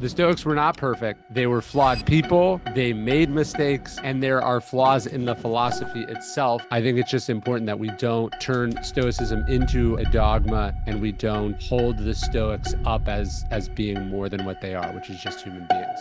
The Stoics were not perfect. They were flawed people. They made mistakes, and there are flaws in the philosophy itself. I think it's just important that we don't turn Stoicism into a dogma and we don't hold the Stoics up as, as being more than what they are, which is just human beings.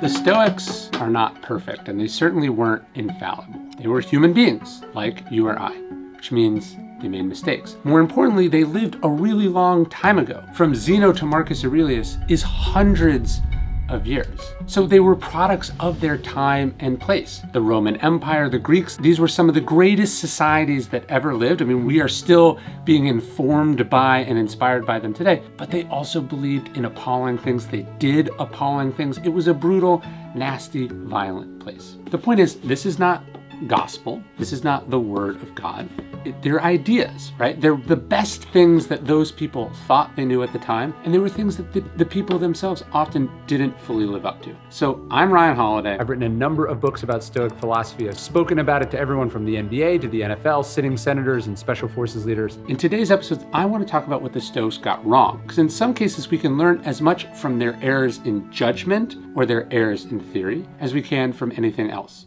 The Stoics are not perfect, and they certainly weren't infallible. They were human beings, like you or I, which means they made mistakes. More importantly, they lived a really long time ago. From Zeno to Marcus Aurelius is hundreds of years. So they were products of their time and place. The Roman Empire, the Greeks, these were some of the greatest societies that ever lived. I mean, we are still being informed by and inspired by them today, but they also believed in appalling things. They did appalling things. It was a brutal, nasty, violent place. The point is, this is not gospel. This is not the word of God. It, they're ideas, right? They're the best things that those people thought they knew at the time, and they were things that the, the people themselves often didn't fully live up to. So I'm Ryan Holiday. I've written a number of books about Stoic philosophy. I've spoken about it to everyone from the NBA to the NFL, sitting senators and special forces leaders. In today's episode, I want to talk about what the Stoics got wrong, because in some cases we can learn as much from their errors in judgment or their errors in theory as we can from anything else.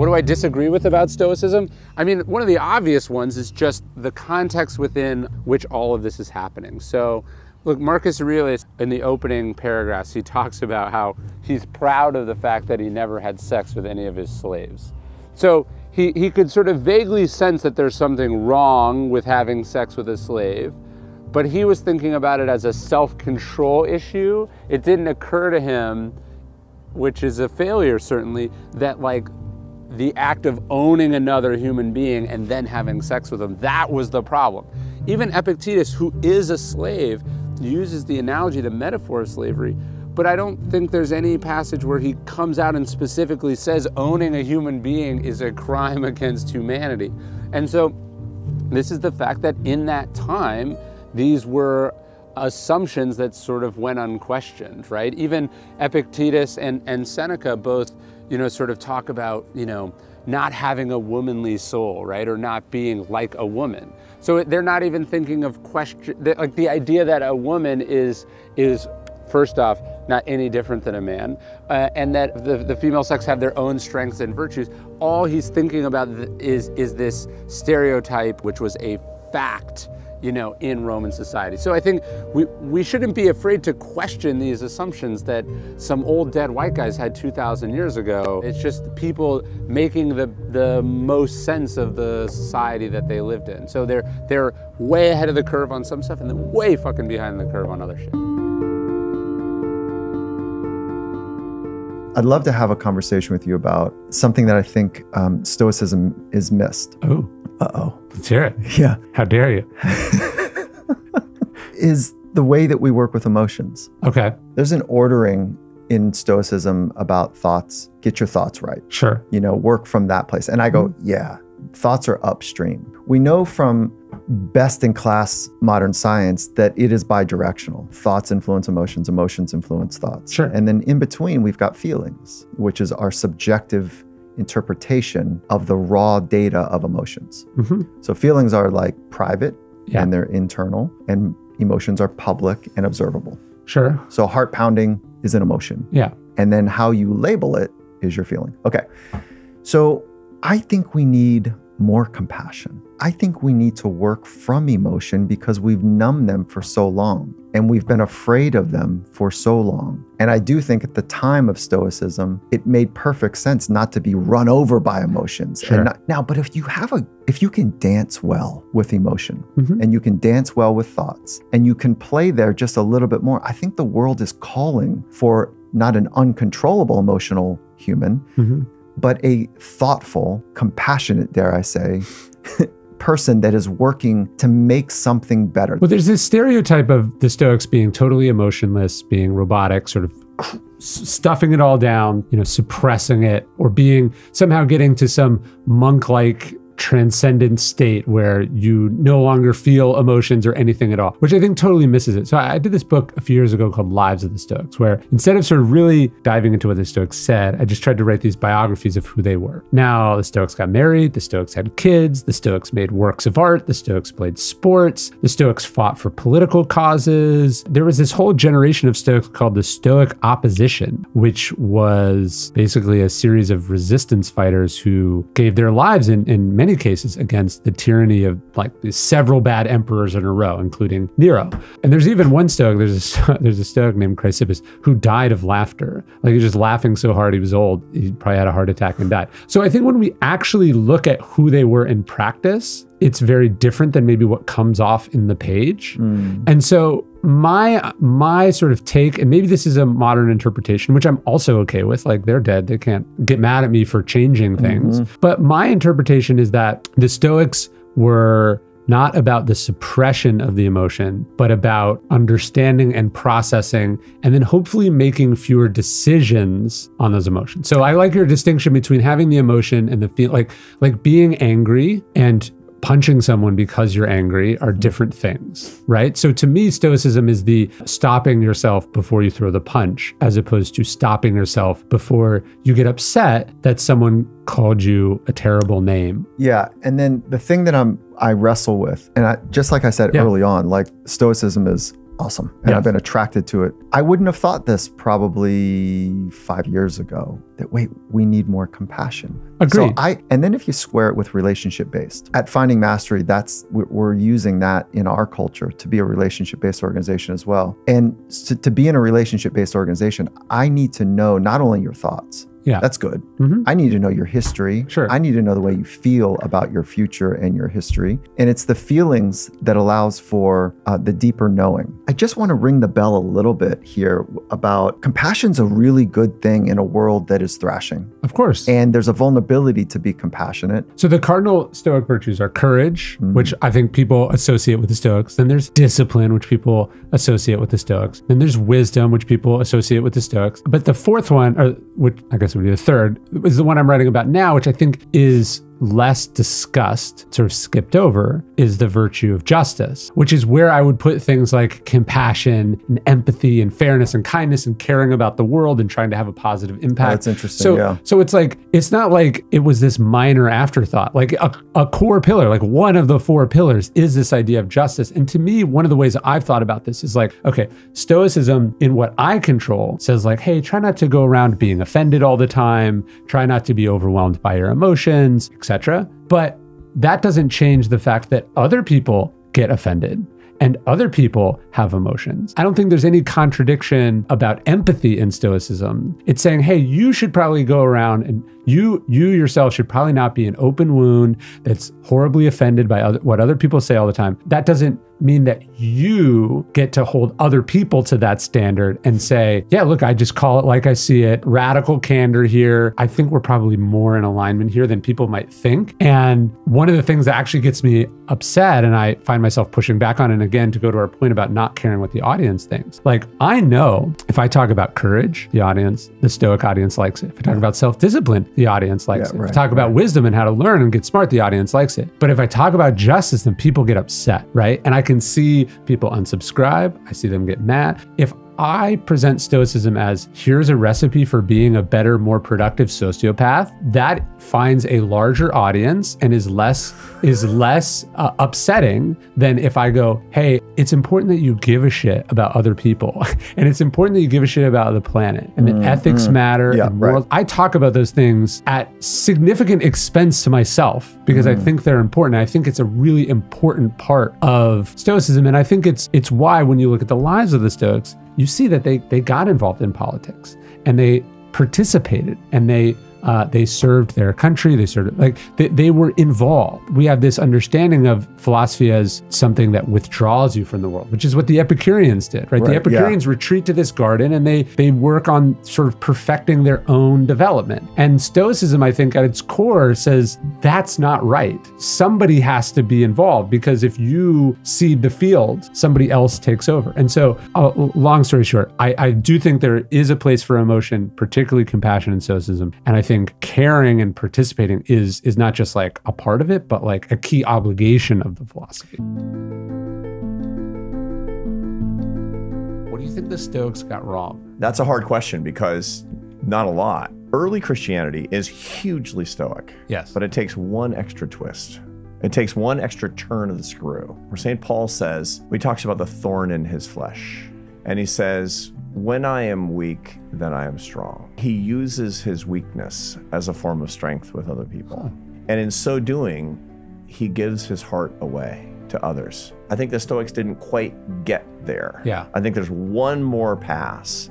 What do I disagree with about Stoicism? I mean, one of the obvious ones is just the context within which all of this is happening. So, look, Marcus Aurelius, in the opening paragraphs, he talks about how he's proud of the fact that he never had sex with any of his slaves. So, he, he could sort of vaguely sense that there's something wrong with having sex with a slave, but he was thinking about it as a self control issue. It didn't occur to him, which is a failure certainly, that like the act of owning another human being and then having sex with them. That was the problem. Even Epictetus, who is a slave, uses the analogy, the metaphor of slavery, but I don't think there's any passage where he comes out and specifically says owning a human being is a crime against humanity. And so this is the fact that in that time, these were assumptions that sort of went unquestioned, right? Even Epictetus and, and Seneca both you know, sort of talk about, you know, not having a womanly soul, right? Or not being like a woman. So they're not even thinking of question, like the idea that a woman is, is first off, not any different than a man, uh, and that the, the female sex have their own strengths and virtues. All he's thinking about is, is this stereotype, which was a fact you know, in Roman society. So I think we, we shouldn't be afraid to question these assumptions that some old dead white guys had 2,000 years ago. It's just people making the, the most sense of the society that they lived in. So they're, they're way ahead of the curve on some stuff and then way fucking behind the curve on other shit. I'd love to have a conversation with you about something that I think um, Stoicism is missed. Oh. Uh oh. Let's hear it. Yeah. How dare you? is the way that we work with emotions. Okay. There's an ordering in Stoicism about thoughts. Get your thoughts right. Sure. You know, work from that place. And I go, mm-hmm. yeah, thoughts are upstream. We know from best in class modern science that it is bidirectional. Thoughts influence emotions, emotions influence thoughts. Sure. And then in between, we've got feelings, which is our subjective interpretation of the raw data of emotions. Mm-hmm. So feelings are like private yeah. and they're internal, and emotions are public and observable. Sure. So heart pounding is an emotion. Yeah. And then how you label it is your feeling. Okay. So I think we need more compassion. I think we need to work from emotion because we've numbed them for so long and we've been afraid of them for so long. And I do think at the time of Stoicism, it made perfect sense not to be run over by emotions. Sure. Not, now, but if you have a, if you can dance well with emotion mm-hmm. and you can dance well with thoughts and you can play there just a little bit more, I think the world is calling for not an uncontrollable emotional human. Mm-hmm but a thoughtful, compassionate, dare I say, person that is working to make something better. Well, there's this stereotype of the Stoics being totally emotionless, being robotic, sort of stuffing it all down, you know, suppressing it, or being somehow getting to some monk like transcendent state where you no longer feel emotions or anything at all, which I think totally misses it. So I, did this book a few years ago called Lives of the Stoics, where instead of sort of really diving into what the Stoics said, I just tried to write these biographies of who they were. Now, the Stoics got married, the Stoics had kids, the Stoics made works of art, the Stoics played sports, the Stoics fought for political causes. There was this whole generation of Stoics called the Stoic opposition, which was basically a series of resistance fighters who gave their lives in, in many cases against the tyranny of like several bad emperors in a row, including Nero. And there's even one Stoic, there's a, there's a Stoic named Chrysippus who died of laughter. Like he was just laughing so hard he was old, he probably had a heart attack and died. So I think when we actually look at who they were in practice, it's very different than maybe what comes off in the page. Mm. And so my my sort of take and maybe this is a modern interpretation which I'm also okay with like they're dead they can't get mad at me for changing things. Mm-hmm. But my interpretation is that the Stoics were not about the suppression of the emotion, but about understanding and processing, and then hopefully making fewer decisions on those emotions. So I like your distinction between having the emotion and the feel, like like being angry and punching someone because you're angry are mm-hmm. different things, right? So to me, stoicism is the stopping yourself before you throw the punch, as opposed to stopping yourself before you get upset that someone called you a terrible name. Yeah. And then the thing that I'm I wrestle with, and I, just like I said yeah. early on, like stoicism is awesome. And I've been attracted to it. I wouldn't have thought this probably five years ago that, wait, we need more compassion. Agreed. So I, and then if you square it with relationship based, at Finding Mastery, that's, we're using that in our culture to be a relationship based organization as well. And to, to be in a relationship based organization, I need to know not only your thoughts, yeah. That's good. Mm-hmm. I need to know your history. Sure. I need to know the way you feel about your future and your history. And it's the feelings that allows for uh, the deeper knowing. I just want to ring the bell a little bit here about compassion's a really good thing in a world that is thrashing. Of course. And there's a vulnerability to be compassionate. So the cardinal Stoic virtues are courage, mm-hmm. which I think people associate with the Stoics. Then there's discipline, which people associate with the Stoics. Then there's wisdom, which people associate with the Stoics. But the fourth one, or which I guess would be the third, is the one I'm writing about now, which I think is less discussed, sort of skipped over, is the virtue of justice, which is where I would put things like compassion and empathy and fairness and kindness and caring about the world and trying to have a positive oh, impact. Oh, that's interesting. So, yeah. so it's like, it's not like it was this minor afterthought. Like a, a core pillar, like one of the four pillars is this idea of justice. And to me, one of the ways I've thought about this is like, okay, Stoicism in what I control says, like, hey, try not to go around being offended all the time, try not to be overwhelmed by your emotions, etc etc. But that doesn't change the fact that other people get offended and other people have emotions. I don't think there's any contradiction about empathy in stoicism. It's saying, "Hey, you should probably go around and you you yourself should probably not be an open wound that's horribly offended by other, what other people say all the time." That doesn't mean that you get to hold other people to that standard and say, yeah, look, I just call it like I see it. Radical candor here. I think we're probably more in alignment here than people might think. And one of the things that actually gets me upset and I find myself pushing back on, and again, to go to our point about not caring what the audience thinks, like I know if I talk about courage, the audience, the Stoic audience likes it. If I talk about self discipline, the audience likes yeah, it. Right, if I talk right. about wisdom and how to learn and get smart, the audience likes it. But if I talk about justice, then people get upset, right? And I can see people unsubscribe. I see them get mad. If I present Stoicism as here's a recipe for being a better, more productive sociopath. That finds a larger audience and is less is less uh, upsetting than if I go, hey, it's important that you give a shit about other people, and it's important that you give a shit about the planet, and mm, that ethics mm, matter. Yeah, and right. I talk about those things at significant expense to myself because mm. I think they're important. I think it's a really important part of Stoicism, and I think it's it's why when you look at the lives of the Stoics you see that they they got involved in politics and they participated and they uh, they served their country. They served like they, they were involved. We have this understanding of philosophy as something that withdraws you from the world, which is what the Epicureans did, right? right the Epicureans yeah. retreat to this garden and they they work on sort of perfecting their own development. And Stoicism, I think, at its core says that's not right. Somebody has to be involved because if you cede the field, somebody else takes over. And so, uh, long story short, I, I do think there is a place for emotion, particularly compassion and Stoicism, and I think caring and participating is is not just like a part of it, but like a key obligation of the philosophy. What do you think the Stoics got wrong? That's a hard question because not a lot. Early Christianity is hugely Stoic. Yes. But it takes one extra twist. It takes one extra turn of the screw. Where St. Paul says, he talks about the thorn in his flesh. And he says, When I am weak, then I am strong. He uses his weakness as a form of strength with other people. And in so doing, he gives his heart away to others. I think the Stoics didn't quite get there. Yeah. I think there's one more pass,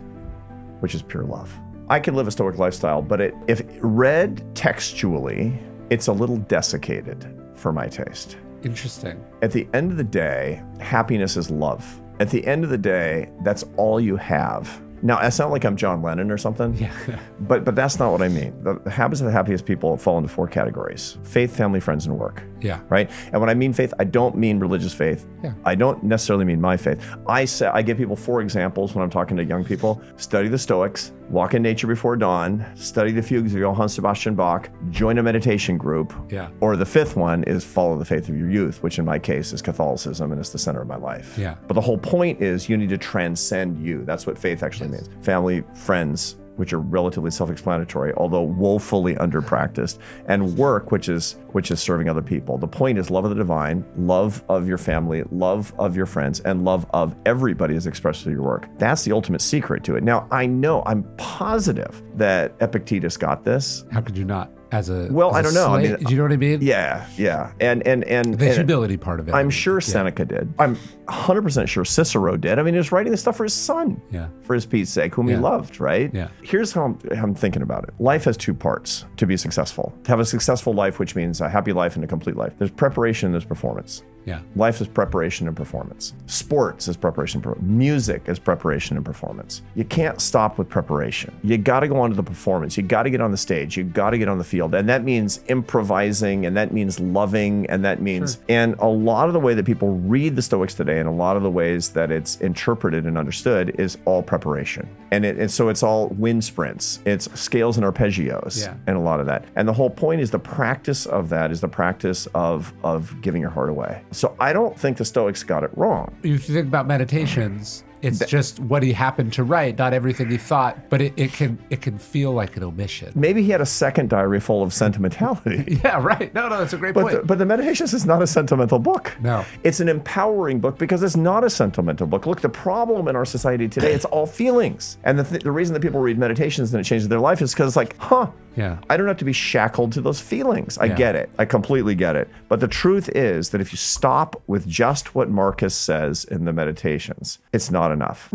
which is pure love. I could live a Stoic lifestyle, but it, if read textually, it's a little desiccated for my taste. Interesting. At the end of the day, happiness is love. At the end of the day, that's all you have. Now, it's not like I'm John Lennon or something. Yeah. But but that's not what I mean. The habits of the happiest people fall into four categories: faith, family, friends, and work. Yeah. Right. And when I mean faith, I don't mean religious faith. Yeah. I don't necessarily mean my faith. I say I give people four examples when I'm talking to young people: study the Stoics, walk in nature before dawn, study the fugues of Johann Sebastian Bach, join a meditation group. Yeah. Or the fifth one is follow the faith of your youth, which in my case is Catholicism and it's the center of my life. Yeah. But the whole point is you need to transcend you. That's what faith actually means. Family, friends, which are relatively self-explanatory, although woefully under-practiced, and work, which is which is serving other people. The point is love of the divine, love of your family, love of your friends, and love of everybody is expressed through your work. That's the ultimate secret to it. Now, I know, I'm positive that Epictetus got this. How could you not? As a Well, as I don't know. I mean, do you know what I mean? Yeah, yeah, and and and, The and humility part of it. I'm sure Seneca did. I'm 100% sure Cicero did. I mean, he was writing this stuff for his son, Yeah. for his Pete's sake, whom he loved, right? Yeah. Here's how I'm, how I'm thinking about it. Life has two parts to be successful. To have a successful life, which means a happy life and a complete life. There's preparation and there's performance. Yeah. Life is preparation and performance. Sports is preparation. Music is preparation and performance. You can't stop with preparation. You got to go on to the performance. You got to get on the stage. You got to get on the field. And that means improvising and that means loving and that means, and a lot of the way that people read the Stoics today and a lot of the ways that it's interpreted and understood is all preparation. And, it, and so it's all wind sprints, it's scales and arpeggios Yeah. and a lot of that. And the whole point is the practice of that is the practice of of giving your heart away. So I don't think the Stoics got it wrong. If you think about meditations, it's just what he happened to write, not everything he thought, but it, it can it can feel like an omission. Maybe he had a second diary full of sentimentality. Yeah, right. No, no, that's a great But point. the, but the Meditations is not a sentimental book. No. It's an empowering book because it's not a sentimental book. Look, the problem in our society today, it's all feelings. And the, th- the reason that people read Meditations and it changes their life is because it's like, huh, Yeah. I don't have to be shackled to those feelings. I Yeah. get it. I completely get it. But the truth is that if you stop with just what Marcus says in the Meditations, it's not enough.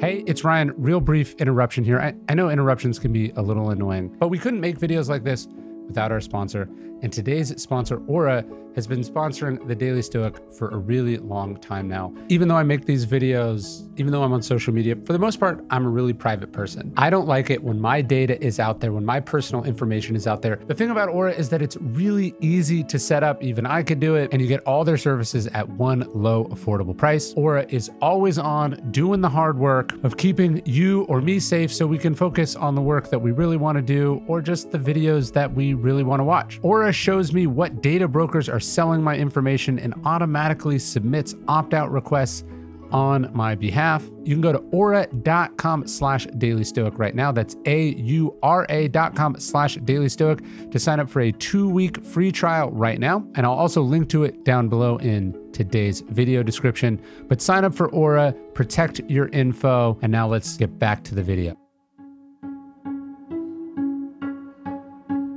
Hey, it's Ryan. Real brief interruption here. I, I know interruptions can be a little annoying, but we couldn't make videos like this without our sponsor. And today's sponsor, Aura, has been sponsoring the Daily Stoic for a really long time now. Even though I make these videos, even though I'm on social media, for the most part, I'm a really private person. I don't like it when my data is out there, when my personal information is out there. The thing about Aura is that it's really easy to set up. Even I could do it, and you get all their services at one low, affordable price. Aura is always on doing the hard work of keeping you or me safe so we can focus on the work that we really want to do or just the videos that we really want to watch. Aura shows me what data brokers are selling my information and automatically submits opt-out requests on my behalf. You can go to aura.com slash daily stoic right now. That's A-U-R-A dot com slash daily stoic to sign up for a two-week free trial right now. And I'll also link to it down below in today's video description. But sign up for Aura, protect your info, and now let's get back to the video.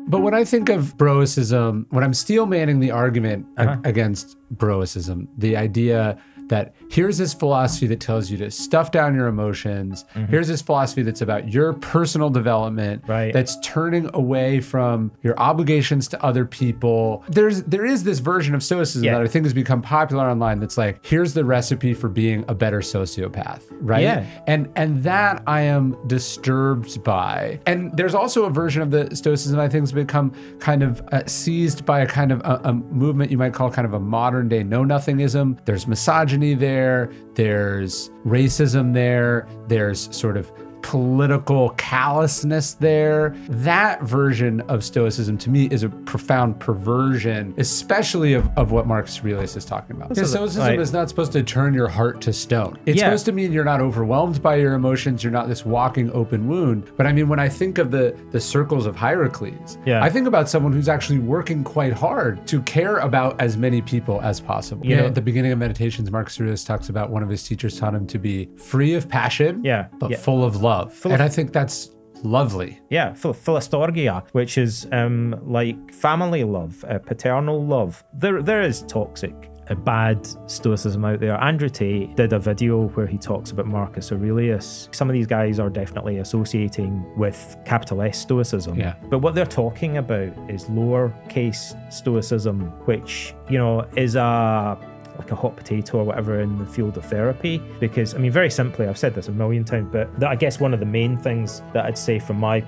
But when I think of broicism, when I'm steel manning the argument uh-huh. a- against broicism, the idea that here's this philosophy that tells you to stuff down your emotions. Here's this philosophy that's about your personal development. Right. That's turning away from your obligations to other people. There's there is this version of stoicism Yeah. that I think has become popular online that's like, here's the recipe for being a better sociopath. Right. Yeah. And and that I am disturbed by. And there's also a version of the Stoicism I think has become kind of uh, seized by a kind of a, a movement you might call kind of a modern day know nothingism. There's misogyny there. There's racism there. There's sort of political callousness there. That version of Stoicism to me is a profound perversion, especially of, of what Marcus Aurelius is talking about. Because Stoicism right. is not supposed to turn your heart to stone. It's Yeah. supposed to mean you're not overwhelmed by your emotions, you're not this walking open wound. But I mean, when I think of the, the circles of Hierocles, Yeah. I think about someone who's actually working quite hard to care about as many people as possible. You You know, know- at the beginning of Meditations, Marcus Aurelius talks about one of his teachers taught him to be free of passion, Yeah, but yeah. full of love. Full and I think that's lovely. Yeah, phil- philostorgia, which is um, like family love, uh, paternal love. There, there is toxic, uh, bad stoicism out there. Andrew Tate did a video where he talks about Marcus Aurelius. Some of these guys are definitely associating with capital S stoicism. Yeah. But what they're talking about is lowercase stoicism, which you know is a like a hot potato or whatever in the field of therapy. Because, I mean, very simply, I've said this a million times, but I guess one of the main things that I'd say from my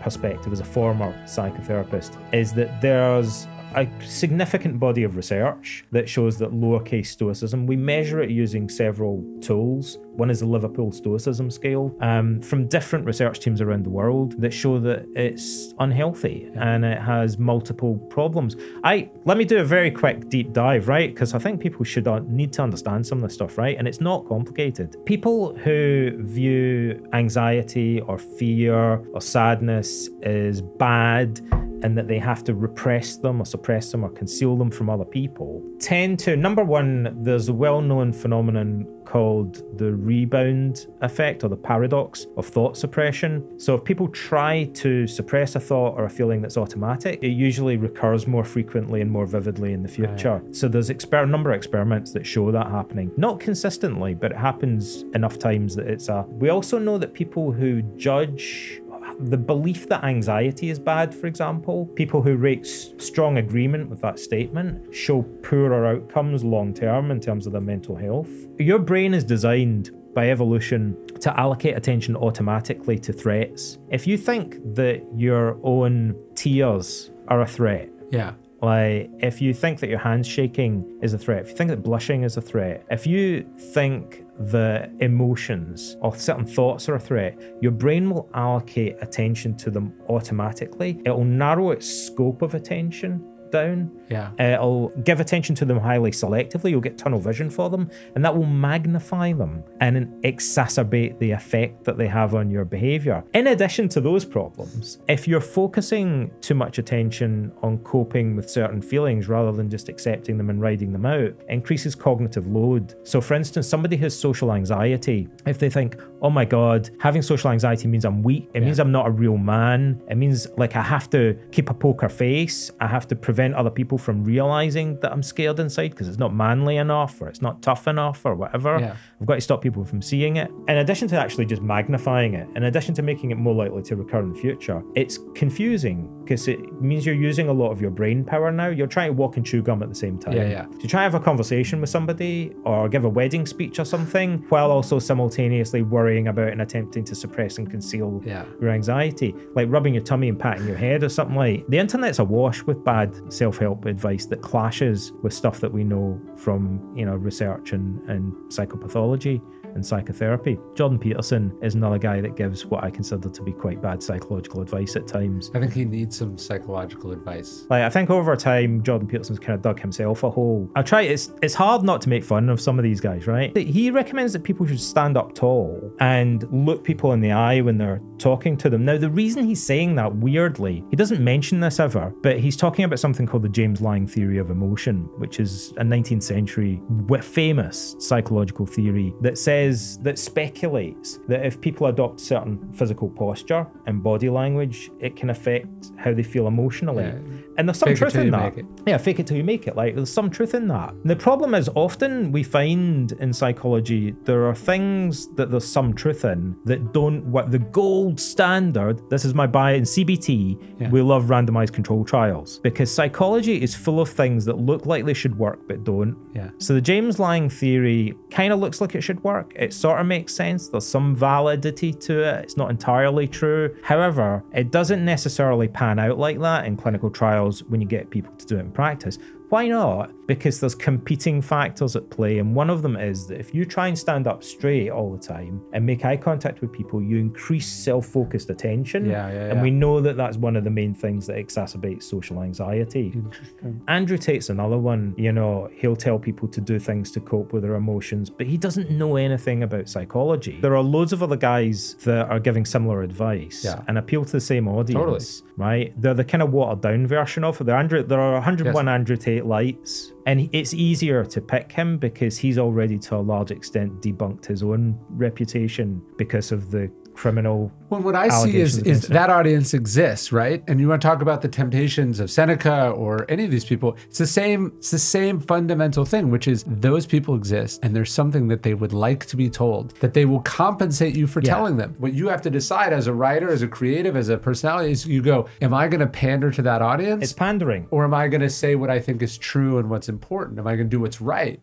perspective as a former psychotherapist is that there's a significant body of research that shows that lowercase stoicism, we measure it using several tools. One is the Liverpool Stoicism Scale um, from different research teams around the world that show that it's unhealthy and it has multiple problems. I let me do a very quick deep dive, right? Because I think people should uh, need to understand some of this stuff, right? And it's not complicated. People who view anxiety or fear or sadness as bad and that they have to repress them or suppress them or conceal them from other people tend to number one there's a well-known phenomenon called the rebound effect or the paradox of thought suppression. So if people try to suppress a thought or a feeling that's automatic it usually recurs more frequently and more vividly in the future. So there's exper- number of experiments that show that happening. Not consistently but it happens enough times that it's a we also know that people who judge the belief that anxiety is bad, for example, people who rate strong agreement with that statement show poorer outcomes long term in terms of their mental health. Your brain is designed by evolution to allocate attention automatically to threats. If you think that your own tears are a threat, Yeah. like, if you think that your hands shaking is a threat, if you think that blushing is a threat, if you think that emotions or certain thoughts are a threat, your brain will allocate attention to them automatically. It will narrow its scope of attention down. Yeah. Uh, It'll give attention to them highly selectively. You'll get tunnel vision for them, and that will magnify them and exacerbate the effect that they have on your behavior. In addition to those problems, if you're focusing too much attention on coping with certain feelings rather than just accepting them and riding them out, increases cognitive load. So, for instance, somebody who has social anxiety, if they think, oh my God, having social anxiety means I'm weak, it means I'm not a real man, it means like I have to keep a poker face, I have to prevent other people from realizing that I'm scared inside because it's not manly enough or it's not tough enough or whatever. Yeah. I've got to stop people from seeing it. In addition to actually just magnifying it, in addition to making it more likely to recur in the future, it's confusing because it means you're using a lot of your brain power now. You're trying to walk and chew gum at the same time. Yeah, yeah. So try to have a conversation with somebody or give a wedding speech or something while also simultaneously worrying about and attempting to suppress and conceal Yeah. your anxiety, like rubbing your tummy and patting your head or something like. The internet's awash with bad self-help advice that clashes with stuff that we know from you know research and, and psychopathology and psychotherapy. Jordan Peterson is another guy that gives what I consider to be quite bad psychological advice at times. I think he needs some psychological advice. Like I think over time, Jordan Peterson's kind of dug himself a hole. I try. It's it's hard not to make fun of some of these guys, right? He recommends that people should stand up tall and look people in the eye when they're talking to them. Now, the reason he's saying that weirdly, he doesn't mention this ever, but he's talking about something called the James-Lange theory of emotion, which is a 19th century famous psychological theory that says that speculates that if people adopt certain physical posture and body language, it can affect how they feel emotionally. Yeah. And there's some Fake truth in that. Yeah, fake it till you make it. Like there's some truth in that. The problem is often we find in psychology there are things that there's some truth in that don't what the gold standard. This is my buy in CBT. Yeah. We love randomized control trials because psychology is full of things that look like they should work but don't. Yeah. So the James-Lange theory kind of looks like it should work. It sort of makes sense. There's some validity to it. It's not entirely true. However, it doesn't necessarily pan out like that in clinical trials when you get people to do it in practice. Why not? Because there's competing factors at play. And one of them is that if you try and stand up straight all the time and make eye contact with people, you increase self focused attention. Yeah, yeah, And yeah. we know that that's one of the main things that exacerbates social anxiety. Interesting. Andrew Tate's another one. You know, he'll tell people to do things to cope with their emotions, but he doesn't know anything about psychology. There are loads of other guys that are giving similar advice Yeah. and appeal to the same audience, right? They're the kind of watered down version of it. There, Andrew, there are 101 Andrew Tate lights, and it's easier to pick him because he's already to a large extent debunked his own reputation because of the criminal Well, what I see is is that audience exists, right? And you want to talk about the temptations of Seneca or any of these people. It's the same. It's the same fundamental thing, which is those people exist, and there's something that they would like to be told that they will compensate you for Yeah. telling them. What you have to decide as a writer, as a creative, as a personality is you go, am I going to pander to that audience? It's pandering. or am I going to say what I think is true and what's important? Am I going to do what's right?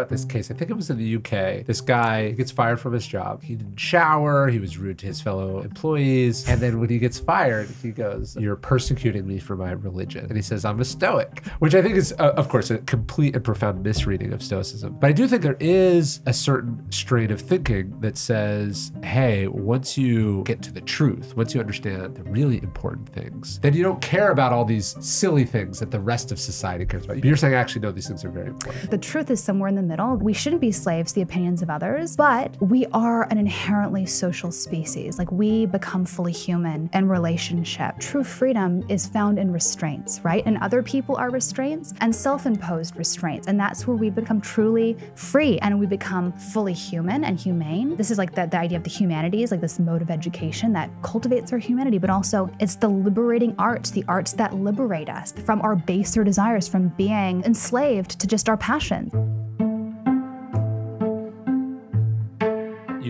About this case. I think it was in the UK. This guy gets fired from his job. He didn't shower. He was rude to his fellow employees. And then when he gets fired, he goes, You're persecuting me for my religion. And he says, I'm a Stoic, which I think is, uh, of course, a complete and profound misreading of Stoicism. But I do think there is a certain strain of thinking that says, Hey, once you get to the truth, once you understand the really important things, then you don't care about all these silly things that the rest of society cares about. You're saying, actually, no, these things are very important. The truth is somewhere in the middle. We shouldn't be slaves to the opinions of others, but we are an inherently social species. Like we become fully human in relationship. True freedom is found in restraints, right? And other people are restraints and self imposed restraints. And that's where we become truly free and we become fully human and humane. This is like the, the idea of the humanities, like this mode of education that cultivates our humanity, but also it's the liberating arts, the arts that liberate us from our baser desires, from being enslaved to just our passions.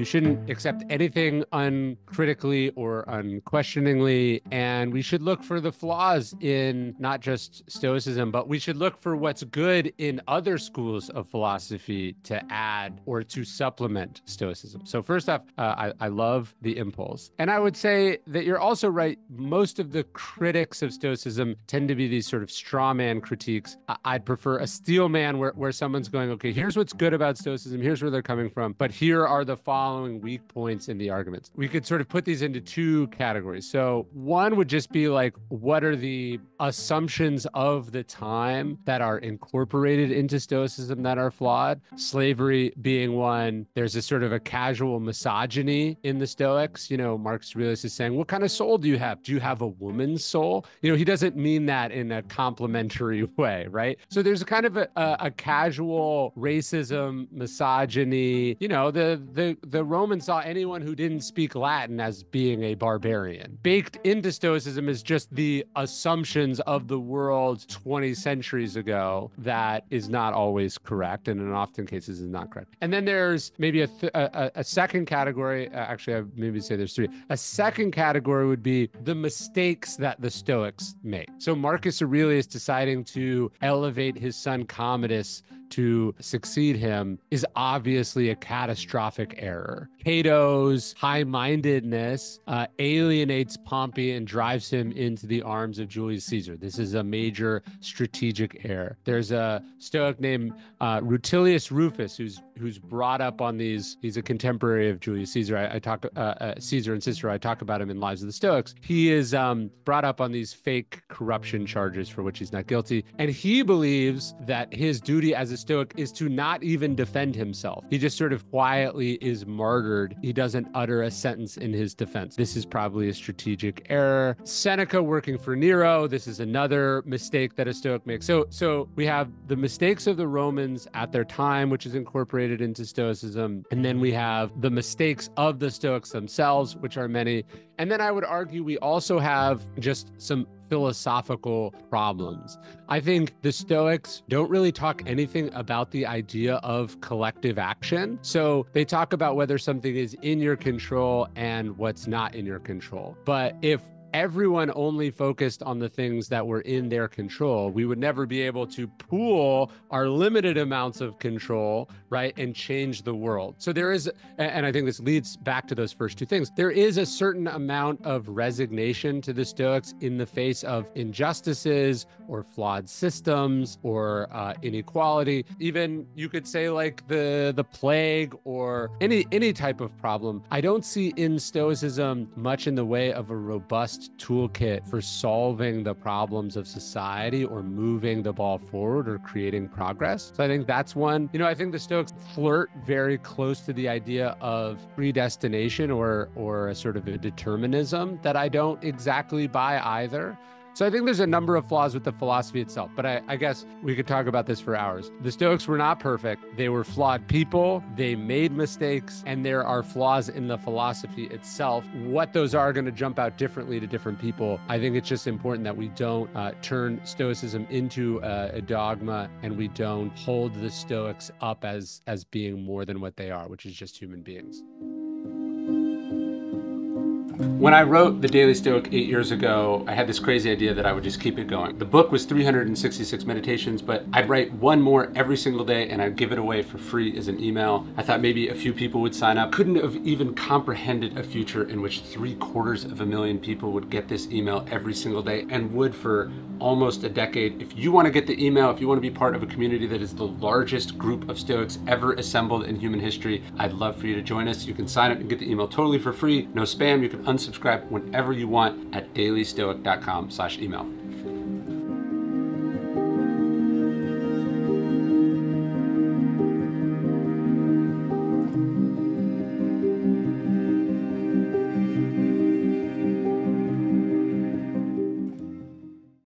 You shouldn't accept anything uncritically or unquestioningly. And we should look for the flaws in not just Stoicism, but we should look for what's good in other schools of philosophy to add or to supplement Stoicism. So, first off, uh, I, I love the impulse. And I would say that you're also right. Most of the critics of Stoicism tend to be these sort of straw man critiques. I'd prefer a steel man where, where someone's going, okay, here's what's good about Stoicism, here's where they're coming from, but here are the following weak points in the arguments. We could sort of put these into two categories. So, one would just be like, what are the assumptions of the time that are incorporated into Stoicism that are flawed? Slavery being one. There's a sort of a casual misogyny in the Stoics. You know, Marcus Aurelius is saying, what kind of soul do you have? Do you have a woman's soul? You know, he doesn't mean that in a complimentary way, right? So there's a kind of a, a, a casual racism, misogyny. You know, the the the Romans saw anyone who didn't speak Latin as being a barbarian. Baked into Stoicism is just the assumptions of the world 20 centuries ago that is not always correct, and in often cases is not correct. And then there's maybe a th- a- a second category. uh, Actually, I maybe say there's three. A second category would be the mistakes that the Stoics make. So Marcus Aurelius deciding to elevate his son Commodus to succeed him is obviously a catastrophic error. Cato's high mindedness uh, alienates Pompey and drives him into the arms of Julius Caesar. This is a major strategic error. There's a Stoic named uh, Rutilius Rufus who's who's brought up on these. He's a contemporary of Julius Caesar. I, I talk uh, uh, Caesar and Cicero. I talk about him in Lives of the Stoics. He is um, brought up on these fake corruption charges for which he's not guilty, and he believes that his duty as a Stoic is to not even defend himself. He just sort of quietly is martyred. He doesn't utter a sentence in his defense. This is probably a strategic error. Seneca working for Nero. This is another mistake that a Stoic makes. So, so we have the mistakes of the Romans at their time, which is incorporated into Stoicism, and then we have the mistakes of the Stoics themselves, which are many. And then I would argue we also have just some philosophical problems. I think the Stoics don't really talk anything about the idea of collective action. So they talk about whether something is in your control and what's not in your control. But if everyone only focused on the things that were in their control, we would never be able to pool our limited amounts of control, right, and change the world. So there is, and I think this leads back to those first two things. There is a certain amount of resignation to the Stoics in the face of injustices or flawed systems or uh, inequality. Even you could say like the the plague or any any type of problem. I don't see in Stoicism much in the way of a robust toolkit for solving the problems of society or moving the ball forward or creating progress. So I think that's one. You know, I think the Stoics flirt very close to the idea of predestination or or a sort of a determinism that I don't exactly buy either. So I think there's a number of flaws with the philosophy itself, but I, I, guess we could talk about this for hours. The Stoics were not perfect. They were flawed people. They made mistakes, and there are flaws in the philosophy itself. What those are going to jump out differently to different people. I think it's just important that we don't uh, turn Stoicism into a, a dogma, and we don't hold the Stoics up as as being more than what they are, which is just human beings. When I wrote The Daily Stoic eight years ago, I had this crazy idea that I would just keep it going. The book was 366 meditations, but I'd write one more every single day and I'd give it away for free as an email. I thought maybe a few people would sign up. Couldn't have even comprehended a future in which three quarters of a million people would get this email every single day and would for almost a decade. If you want to get the email, if you want to be part of a community that is the largest group of Stoics ever assembled in human history, I'd love for you to join us. You can sign up and get the email totally for free, no spam. You can unsubscribe whenever you want at dailystoic.com slash email.